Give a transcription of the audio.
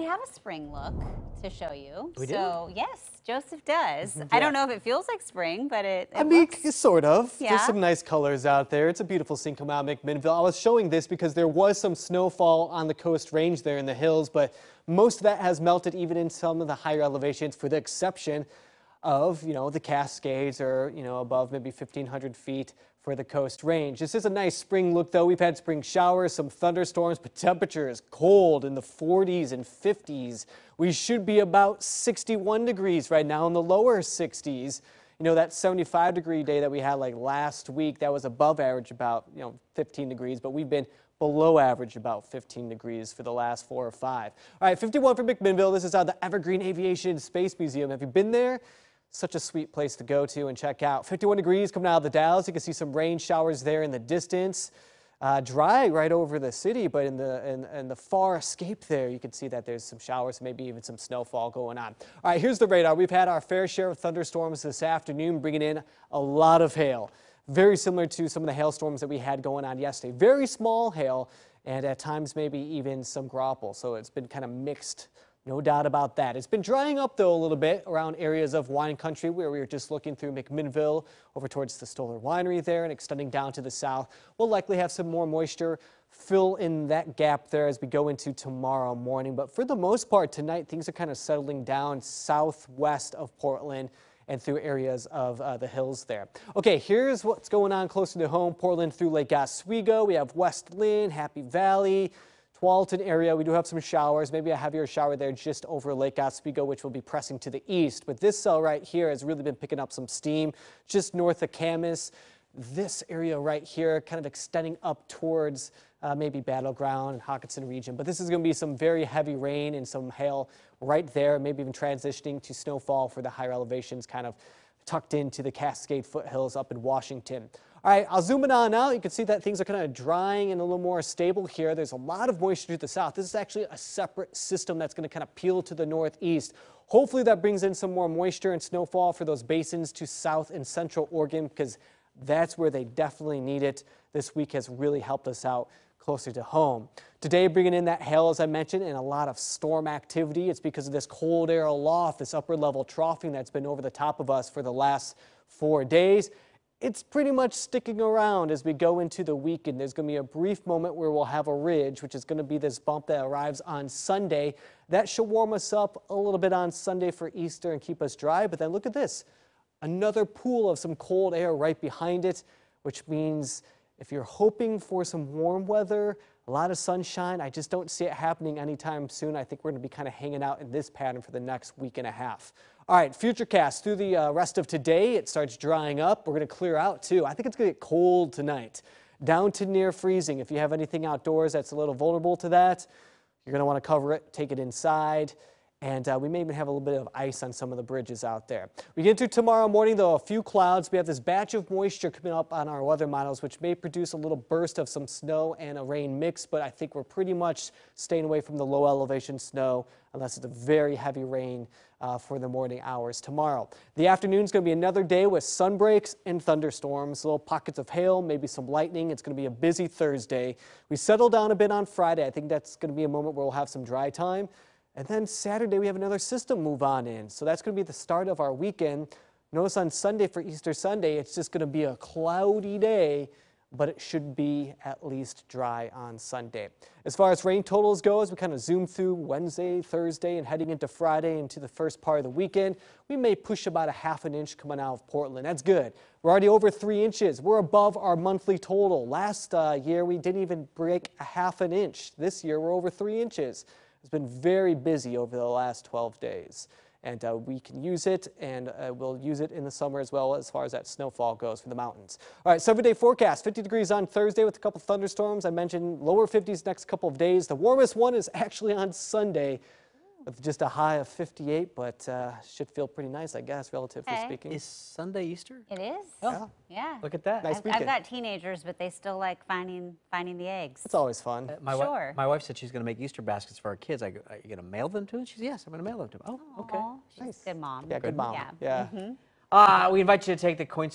We have a spring look to show you. We do? so yes, Joseph does. Mhm, I don't know if it feels like spring, but it. it I mean, looks- sort of. Yeah. There's some nice colors out there. It's a beautiful scene coming out of McMinnville. I was showing this because there was some snowfall on the coast range there in the hills, but most of that has melted even in some of the higher elevations for the exception of, you know, the Cascades or, you know, above maybe 1,500 feet for the coast range. This is a nice spring look though. We've had spring showers, some thunderstorms, but temperature is cold in the 40s and 50s. We should be about 61 degrees right now in the lower 60s. You know, that 75 degree day that we had like last week, that was above average about, you know, 15 degrees, but we've been below average about 15 degrees for the last four or five. All right, 51 for McMinnville. This is out the Evergreen Aviation Space Museum. Have you been there? Such a sweet place to go to and check out. 51 degrees coming out of the Dalles. You can see some rain showers there in the distance. Uh, dry right over the city, but in the in, in the far escape there, you can see that there's some showers, maybe even some snowfall going on. All right, here's the radar. We've had our fair share of thunderstorms this afternoon, bringing in a lot of hail. Very similar to some of the hailstorms that we had going on yesterday. Very small hail, and at times maybe even some graupel. So it's been kind of mixed no doubt about that. It's been drying up though a little bit around areas of wine country where we were just looking through McMinnville over towards the Stoller Winery there and extending down to the south. We'll likely have some more moisture fill in that gap there as we go into tomorrow morning. But for the most part tonight, things are kind of settling down southwest of Portland and through areas of uh, the hills there. Okay, here's what's going on closer to home. Portland through Lake Oswego. We have West Linn, Happy Valley, Tualatin area, we do have some showers, maybe a heavier shower there just over Lake Oswego, which will be pressing to the east. But this cell right here has really been picking up some steam just north of Camas. This area right here kind of extending up towards uh, maybe Battle Ground and Hockinson region. But this is going to be some very heavy rain and some hail right there, maybe even transitioning to snowfall for the higher elevations kind of tucked into the Cascade foothills up in Washington. All right, I'll zoom it on out. You can see that things are kind of drying and a little more stable here. There's a lot of moisture to the south. This is actually a separate system that's going to kind of peel to the northeast. Hopefully that brings in some more moisture and snowfall for those basins to south and central Oregon because that's where they definitely need it. This week has really helped us out closer to home. Today, bringing in that hail, as I mentioned, and a lot of storm activity. It's because of this cold air aloft, this upper level troughing that's been over the top of us for the last four days it's pretty much sticking around as we go into the weekend. There's going to be a brief moment where we'll have a ridge, which is going to be this bump that arrives on Sunday. That should warm us up a little bit on Sunday for Easter and keep us dry. But then look at this, another pool of some cold air right behind it, which means if you're hoping for some warm weather, a lot of sunshine, I just don't see it happening anytime soon. I think we're going to be kind of hanging out in this pattern for the next week and a half. All right, Futurecast through the uh, rest of today, it starts drying up. We're going to clear out too. I think it's going to get cold tonight, down to near freezing. If you have anything outdoors that's a little vulnerable to that, you're going to want to cover it, take it inside. And uh, we may even have a little bit of ice on some of the bridges out there. We get to tomorrow morning, though, a few clouds. We have this batch of moisture coming up on our weather models, which may produce a little burst of some snow and a rain mix, but I think we're pretty much staying away from the low elevation snow unless it's a very heavy rain uh, for the morning hours tomorrow. The afternoon is going to be another day with sun breaks and thunderstorms, little pockets of hail, maybe some lightning. It's going to be a busy Thursday. We settle down a bit on Friday. I think that's going to be a moment where we'll have some dry time. And then Saturday, we have another system move on in. So that's going to be the start of our weekend. Notice on Sunday for Easter Sunday, it's just going to be a cloudy day, but it should be at least dry on Sunday. As far as rain totals go, as we kind of zoom through Wednesday, Thursday, and heading into Friday into the first part of the weekend, we may push about a half an inch coming out of Portland. That's good. We're already over three inches. We're above our monthly total. Last uh, year, we didn't even break a half an inch. This year, we're over three inches has been very busy over the last 12 days. And uh, we can use it, and uh, we'll use it in the summer as well as far as that snowfall goes for the mountains. All right, seven day forecast 50 degrees on Thursday with a couple thunderstorms. I mentioned lower 50s next couple of days. The warmest one is actually on Sunday with just a high of 58, but uh, should feel pretty nice, I guess, relatively Okay. speaking. Is Sunday Easter? It is. Yeah. Yeah. Look at that. Nice I've, I've got teenagers, but they still like finding finding the eggs. It's always fun. Uh, My, wi- Sure. my wife said she's going to make Easter baskets for our kids. I go, are you going to mail them to them? She said, yes, I'm going to mail them to them. Oh, okay. Aw, she's a good mom. Yeah, good mom. Yeah. Yeah. Uh, we invite you to take the KOIN